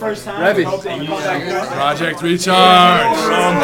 first time. Revis. Project Recharge.